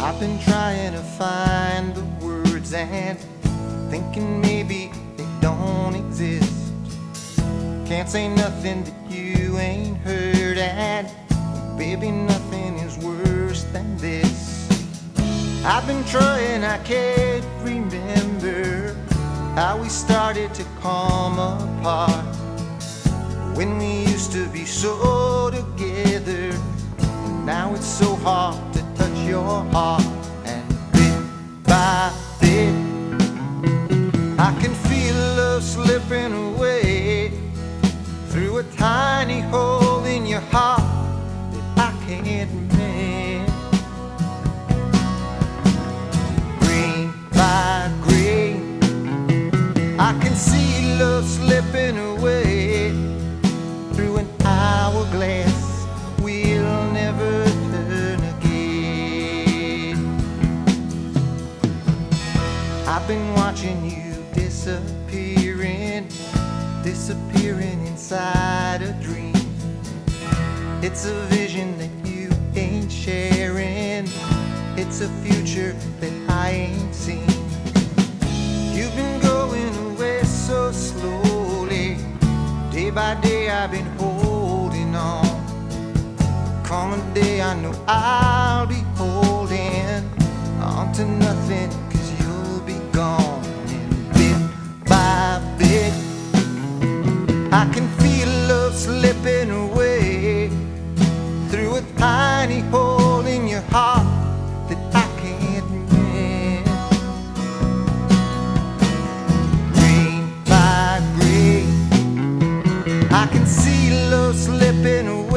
I've been trying to find the words and thinking maybe they don't exist. Can't say nothing that you ain't heard, and baby, nothing is worse than this. I've been trying, I can't remember how we started to come apart. When we used to be so together, now it's so hard your heart. And bit by bit, I can feel love slipping away through a tiny hole in your heart that I can't mend. Grain by grain, I can see I've been watching you disappearing, disappearing inside a dream. It's a vision that you ain't sharing. It's a future that I ain't seen. You've been going away so slowly. Day by day I've been holding on. Come a day I know I'll be I can see love slipping away.